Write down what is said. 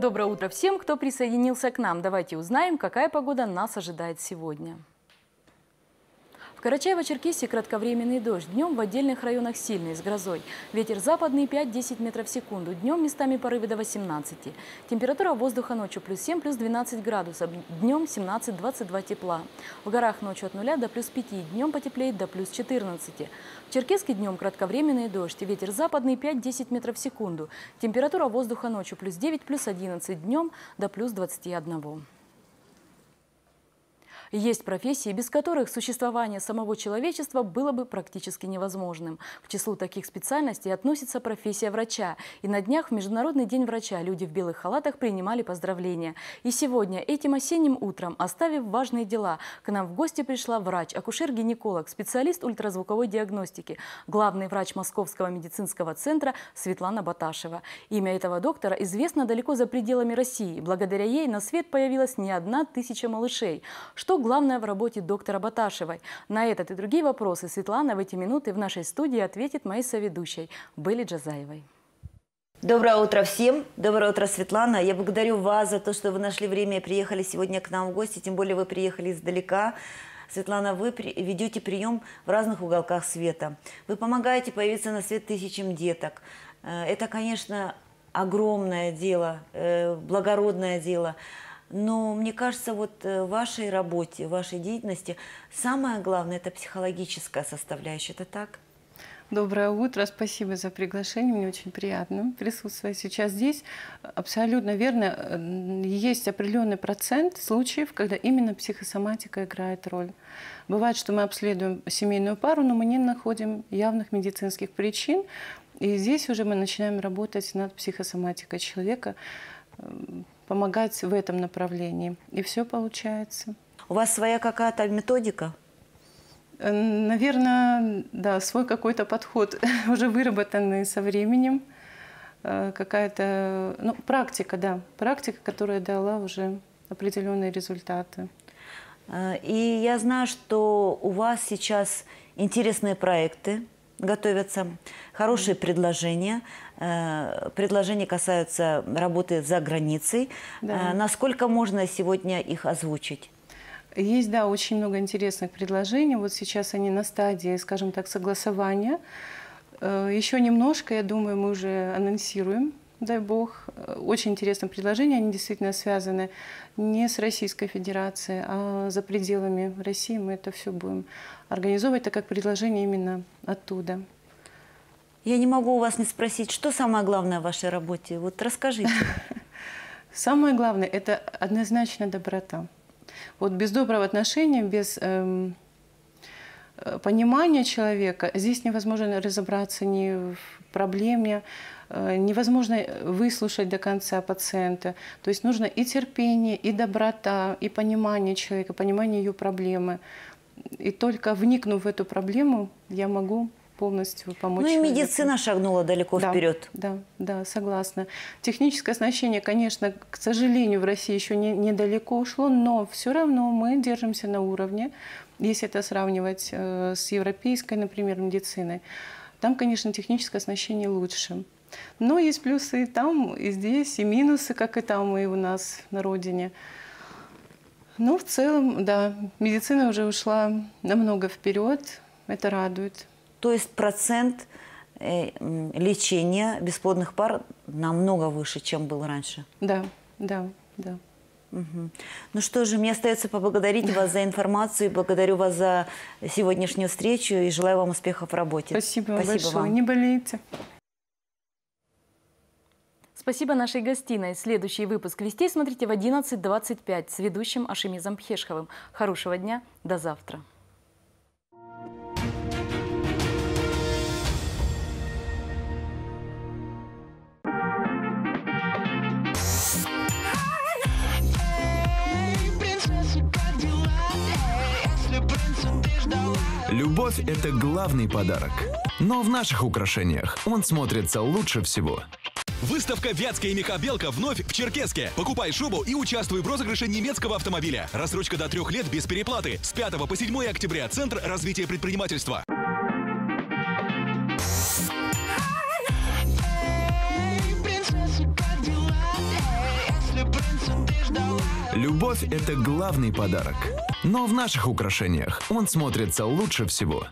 Доброе утро всем, кто присоединился к нам. Давайте узнаем, какая погода нас ожидает сегодня. Карачаево-Черкесии кратковременный дождь. Днем в отдельных районах сильный, с грозой. Ветер западный 5-10 метров в секунду. Днем местами порывы до 18. Температура воздуха ночью плюс 7, плюс 12 градусов. Днем 17-22 тепла. В горах ночью от 0 до плюс 5. Днем потеплеет до плюс 14. В Черкеске днем кратковременный дождь. Ветер западный 5-10 метров в секунду. Температура воздуха ночью плюс 9, плюс 11. Днем до плюс 21. Есть профессии, без которых существование самого человечества было бы практически невозможным. К числу таких специальностей относится профессия врача. И на днях в Международный день врача люди в белых халатах принимали поздравления. И сегодня, этим осенним утром, оставив важные дела, к нам в гости пришла врач, акушер-гинеколог, специалист ультразвуковой диагностики, главный врач Московского медицинского центра Светлана Баташева. Имя этого доктора известно далеко за пределами России. Благодаря ей на свет появилась не одна тысяча малышей. Что главное в работе доктора Баташевой? На этот и другие вопросы Светлана в эти минуты в нашей студии ответит моей соведущей Белли Джазаевой. Доброе утро всем. Доброе утро, Светлана. Я благодарю вас за то, что вы нашли время и приехали сегодня к нам в гости. Тем более вы приехали издалека. Светлана, вы ведете прием в разных уголках света. Вы помогаете появиться на свет тысячам деток. Э, это, конечно, огромное дело, э, благородное дело. Но мне кажется, вот э, в вашей работе, в вашей деятельности самое главное – это психологическая составляющая. Это так? Доброе утро, спасибо за приглашение, мне очень приятно присутствовать сейчас здесь. Абсолютно верно, есть определенный процент случаев, когда именно психосоматика играет роль. Бывает, что мы обследуем семейную пару, но мы не находим явных медицинских причин, и здесь уже мы начинаем работать над психосоматикой человека, помогать в этом направлении. И все получается. У вас своя какая-то методика? Э, наверное, да, свой какой-то подход, уже выработанный со временем. Э, какая-то ну, практика, да, практика, которая дала уже определенные результаты. Э, и я знаю, что у вас сейчас интересные проекты готовятся, хорошие предложения. Э, предложения касаются работы за границей. Да. Э, насколько можно сегодня их озвучить? Есть, да, очень много интересных предложений. Вот сейчас они на стадии, скажем так, согласования. Э, Еще немножко, я думаю, мы уже анонсируем, дай бог. Очень интересные предложения, они действительно связаны не с Российской Федерацией, а за пределами России мы это все будем организовывать, так как предложение именно оттуда. Я не могу у вас не спросить, что самое главное в вашей работе? Вот расскажите. Самое главное – это однозначно доброта. Вот без доброго отношения, без эм, э, понимания человека здесь невозможно разобраться ни в проблеме, э, невозможно выслушать до конца пациента. То есть нужно и терпение, и доброта, и понимание человека, понимание ее проблемы. И только вникнув в эту проблему, я могу полностью помочь. Ну и медицина шагнула далеко да, вперед. Да, да, согласна. Техническое оснащение, конечно, к сожалению, в России еще не, недалеко ушло, но все равно мы держимся на уровне, если это сравнивать э, с европейской, например, медициной. Там, конечно, техническое оснащение лучше. Но есть плюсы и там, и здесь, и минусы, как и там, и у нас на родине. Ну, в целом, да, медицина уже ушла намного вперед, это радует. То есть процент э, лечения бесплодных пар намного выше, чем был раньше. Да, да, да. Угу. Ну что же, мне остается поблагодарить вас за информацию, благодарю вас за сегодняшнюю встречу и желаю вам успехов в работе. Спасибо, Спасибо большое, вам. не болейте. Спасибо нашей гостиной. Следующий выпуск «Вестей» смотрите в 11.25 с ведущим Ашимизом Пхешховым. Хорошего дня, до завтра. Любовь – это главный подарок. Но в наших украшениях он смотрится лучше всего. Выставка «Вятская мехобелка» вновь в Черкеске. Покупай шубу и участвуй в розыгрыше немецкого автомобиля. Рассрочка до трех лет без переплаты. С 5 по 7 октября. Центр развития предпринимательства. Любовь – это главный подарок. Но в наших украшениях он смотрится лучше всего.